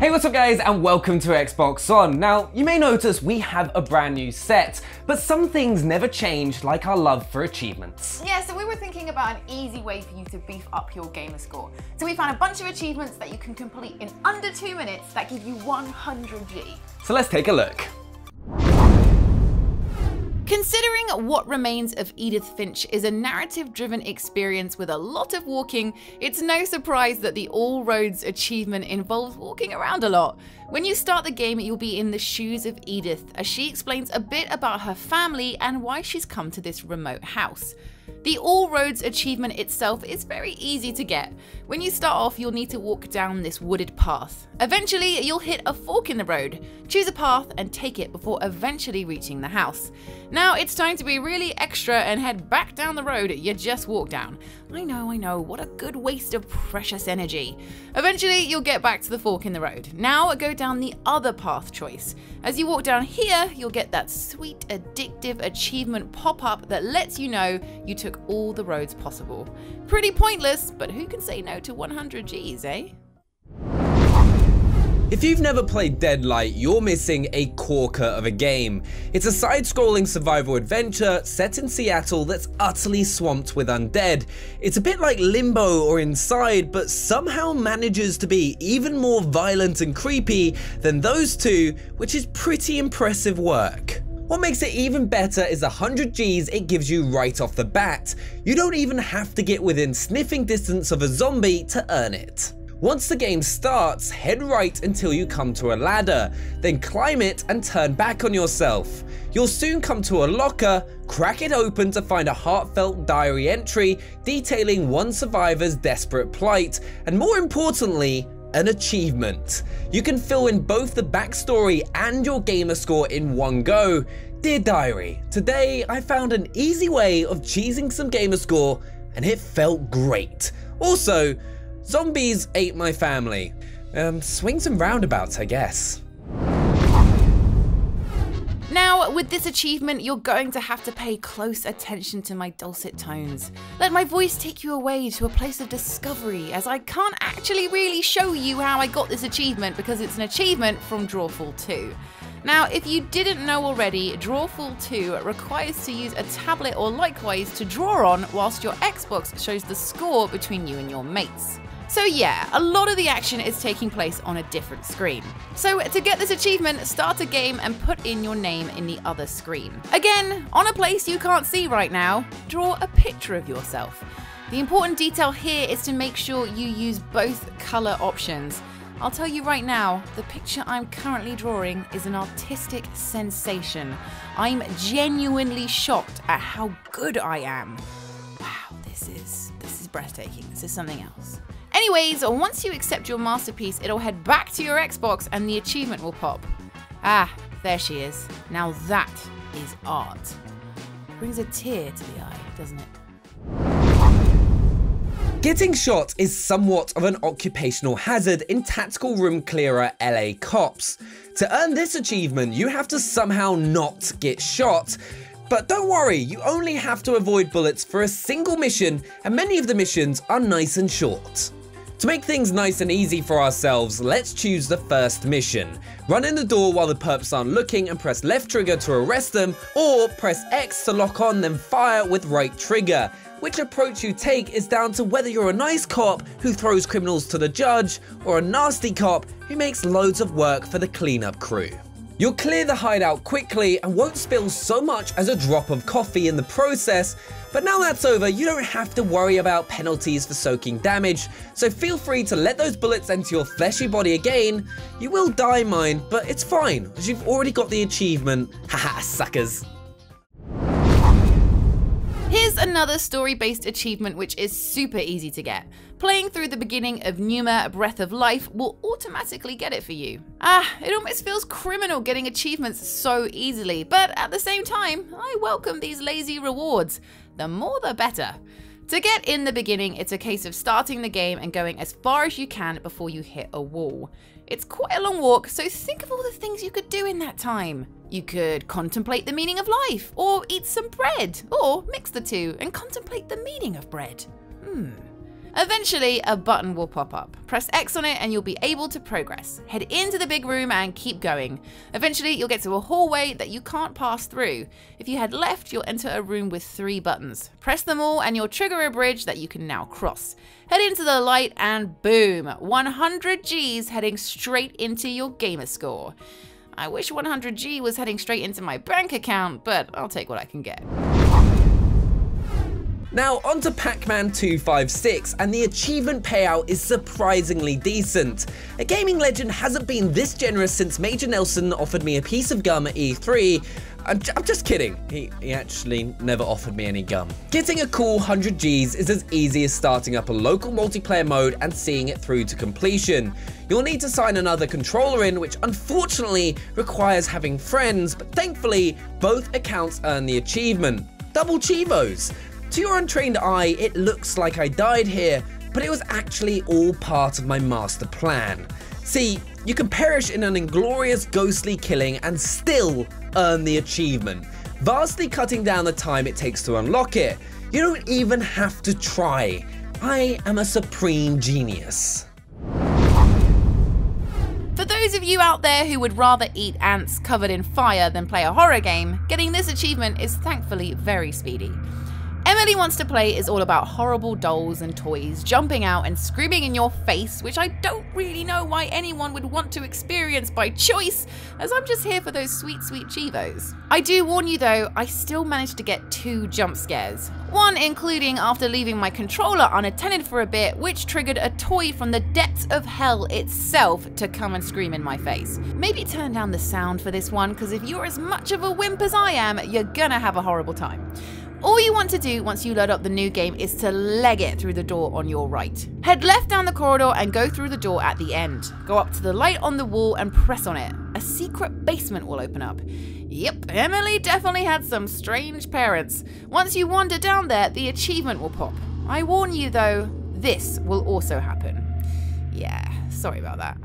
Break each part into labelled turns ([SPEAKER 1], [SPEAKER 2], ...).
[SPEAKER 1] Hey, what's up guys and welcome to Xbox On. Now, you may notice we have a brand new set, but some things never change like our love for achievements.
[SPEAKER 2] Yeah, so we were thinking about an easy way for you to beef up your gamer score. So we found a bunch of achievements that you can complete in under two minutes that give you 100G.
[SPEAKER 1] So let's take a look.
[SPEAKER 2] Considering What Remains of Edith Finch is a narrative driven experience with a lot of walking, it's no surprise that the All Roads achievement involves walking around a lot. When you start the game, you'll be in the shoes of Edith as she explains a bit about her family and why she's come to this remote house. The All Roads achievement itself is very easy to get. When you start off, you'll need to walk down this wooded path. Eventually, you'll hit a fork in the road. Choose a path and take it before eventually reaching the house. Now it's time to be really extra and head back down the road you just walked down. I know, I know, what a good waste of precious energy. Eventually, you'll get back to the fork in the road. Now go down the other path choice. As you walk down here, you'll get that sweet, addictive achievement pop up that lets you know you took all the roads possible. Pretty pointless, but who can say no to 100 Gs, eh?
[SPEAKER 1] If you've never played Deadlight, you're missing a corker of a game. It's a side-scrolling survival adventure set in Seattle that's utterly swamped with undead. It's a bit like Limbo or Inside, but somehow manages to be even more violent and creepy than those two, which is pretty impressive work. What makes it even better is 100 Gs it gives you right off the bat. You don't even have to get within sniffing distance of a zombie to earn it. Once the game starts, head right until you come to a ladder, then climb it and turn back on yourself. You'll soon come to a locker, crack it open to find a heartfelt diary entry detailing one survivor's desperate plight, and more importantly, an achievement. You can fill in both the backstory and your gamer score in one go. Dear Diary, today I found an easy way of cheesing some gamer score and it felt great. Also, Zombies ate my family. Um, swings and roundabouts, I guess.
[SPEAKER 2] Now, with this achievement, you're going to have to pay close attention to my dulcet tones. Let my voice take you away to a place of discovery, as I can't actually really show you how I got this achievement because it's an achievement from Drawful 2. Now, if you didn't know already, Drawful 2 requires to use a tablet or likewise to draw on whilst your Xbox shows the score between you and your mates. So yeah, a lot of the action is taking place on a different screen. So to get this achievement, start a game and put in your name in the other screen. Again, on a place you can't see right now, draw a picture of yourself. The important detail here is to make sure you use both color options. I'll tell you right now, the picture I'm currently drawing is an artistic sensation. I'm genuinely shocked at how good I am. Wow, this is this is breathtaking. This is something else. Anyways, once you accept your masterpiece, it'll head back to your Xbox and the achievement will pop. Ah, there she is. Now that is art. Brings a tear to the eye, doesn't it?
[SPEAKER 1] Getting shot is somewhat of an occupational hazard in Tactical Room Clearer LA Cops. To earn this achievement, you have to somehow not get shot. But don't worry, you only have to avoid bullets for a single mission, and many of the missions are nice and short. To make things nice and easy for ourselves, let's choose the first mission. Run in the door while the perps aren't looking and press left trigger to arrest them, or press X to lock on then fire with right trigger. Which approach you take is down to whether you're a nice cop who throws criminals to the judge, or a nasty cop who makes loads of work for the cleanup crew. You'll clear the hideout quickly and won't spill so much as a drop of coffee in the process, but now that's over, you don't have to worry about penalties for soaking damage, so feel free to let those bullets enter your fleshy body again. You will die, mind, but it's fine, as you've already got the achievement. Haha, suckers.
[SPEAKER 2] Another story-based achievement which is super easy to get. Playing through the beginning of Pneuma Breath of Life will automatically get it for you. Ah, it almost feels criminal getting achievements so easily, but at the same time, I welcome these lazy rewards. The more the better. To get in the beginning, it's a case of starting the game and going as far as you can before you hit a wall. It's quite a long walk, so think of all the things you could do in that time. You could contemplate the meaning of life, or eat some bread, or mix the two and contemplate the meaning of bread. Hmm. Eventually, a button will pop up. Press X on it and you'll be able to progress. Head into the big room and keep going. Eventually, you'll get to a hallway that you can't pass through. If you head left, you'll enter a room with three buttons. Press them all and you'll trigger a bridge that you can now cross. Head into the light and boom, 100 Gs heading straight into your gamer score. I wish 100G was heading straight into my bank account, but I'll take what I can get.
[SPEAKER 1] Now, on to Pac-Man 256, and the achievement payout is surprisingly decent. A gaming legend hasn't been this generous since Major Nelson offered me a piece of gum at E3, I'm, I'm, just kidding. He, he actually never offered me any gum. Getting a cool 100 Gs is as easy as starting up a local multiplayer mode and seeing it through to completion. You'll need to sign another controller in, which unfortunately requires having friends, but thankfully, both accounts earn the achievement. Double Chivos. To your untrained eye, it looks like I died here, but it was actually all part of my master plan. See, you can perish in an inglorious ghostly killing and still earn the achievement, vastly cutting down the time it takes to unlock it. You don't even have to try. I am a supreme genius.
[SPEAKER 2] For those of you out there who would rather eat ants covered in fire than play a horror game, getting this achievement is thankfully very speedy. Emily Wants to Play is all about horrible dolls and toys jumping out and screaming in your face, which I don't really know why anyone would want to experience by choice, as I'm just here for those sweet, sweet Chivos. I do warn you though, I still managed to get two jump scares. One including after leaving my controller unattended for a bit, which triggered a toy from the depths of hell itself to come and scream in my face. Maybe turn down the sound for this one, because if you're as much of a wimp as I am, you're gonna have a horrible time. All you want to do once you load up the new game is to leg it through the door on your right. Head left down the corridor and go through the door at the end. Go up to the light on the wall and press on it. A secret basement will open up. Yep, Emily definitely had some strange parents. Once you wander down there, the achievement will pop. I warn you though, this will also happen. Yeah, sorry about that.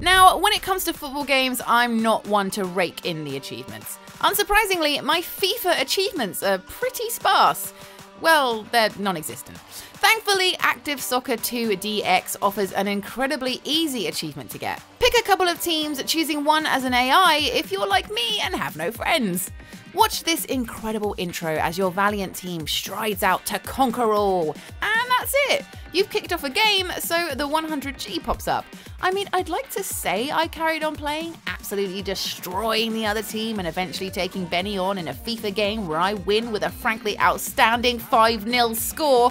[SPEAKER 2] Now, when it comes to football games, I'm not one to rake in the achievements. Unsurprisingly, my FIFA achievements are pretty sparse. Well, they're non existent. Thankfully, Active Soccer 2 DX offers an incredibly easy achievement to get. Pick a couple of teams, choosing one as an AI if you're like me and have no friends. Watch this incredible intro as your valiant team strides out to conquer all. And that's it. You've kicked off a game, so the 100G pops up. I mean, I'd like to say I carried on playing, absolutely destroying the other team and eventually taking Benny on in a FIFA game where I win with a frankly outstanding 5 0 score.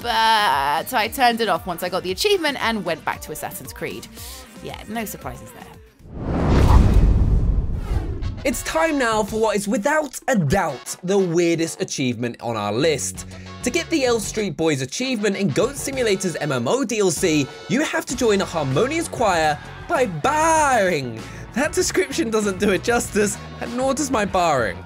[SPEAKER 2] But I turned it off once I got the achievement and went back to Assassin's Creed. Yeah, no surprises there.
[SPEAKER 1] It's time now for what is without a doubt the weirdest achievement on our list. To get the Elf Street Boys achievement in Goat Simulator's MMO DLC, you have to join a harmonious choir by barring. That description doesn't do it justice, and nor does my barring.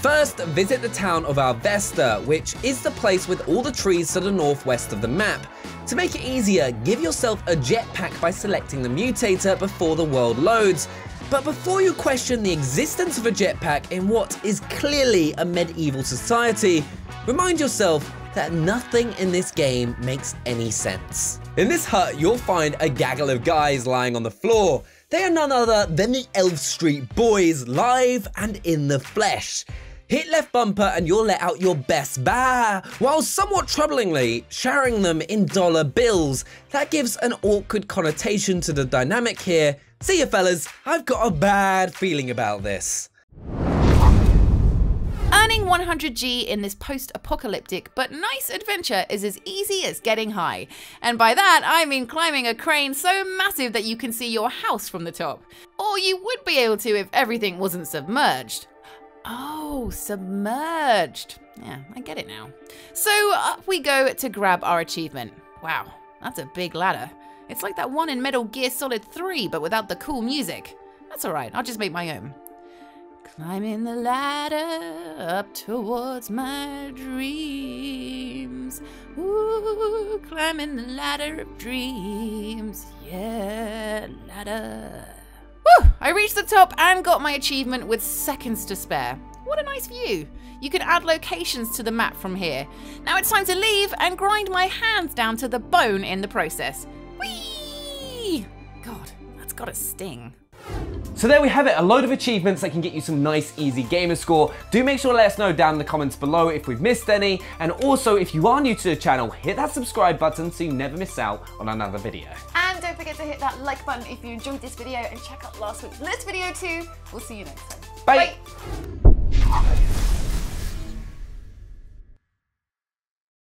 [SPEAKER 1] First, visit the town of Alvesta, which is the place with all the trees to the northwest of the map. To make it easier, give yourself a jetpack by selecting the mutator before the world loads, but before you question the existence of a jetpack in what is clearly a medieval society, remind yourself that nothing in this game makes any sense. In this hut, you'll find a gaggle of guys lying on the floor. They are none other than the Elf Street Boys, live and in the flesh. Hit left bumper and you'll let out your best bah, while somewhat troublingly showering them in dollar bills. That gives an awkward connotation to the dynamic here, See you fellas, I've got a bad feeling about this.
[SPEAKER 2] Earning 100G in this post apocalyptic but nice adventure is as easy as getting high. And by that, I mean climbing a crane so massive that you can see your house from the top. Or you would be able to if everything wasn't submerged. Oh, submerged. Yeah, I get it now. So up we go to grab our achievement. Wow, that's a big ladder. It's like that one in Metal Gear Solid 3, but without the cool music. That's alright, I'll just make my own. Climbing the ladder up towards my dreams. Ooh, climbing the ladder of dreams. Yeah, ladder. Woo! I reached the top and got my achievement with seconds to spare. What a nice view. You can add locations to the map from here. Now it's time to leave and grind my hands down to the bone in the process. Whee! God, that's got a sting.
[SPEAKER 1] So there we have it, a load of achievements that can get you some nice, easy gamer score. Do make sure to let us know down in the comments below if we've missed any. And also, if you are new to the channel, hit that subscribe button so you never miss out on another video.
[SPEAKER 2] And don't forget to hit that like button if you enjoyed this video and check out last week's list video too. We'll see you next time.
[SPEAKER 1] Bye.
[SPEAKER 2] Bye. Okay.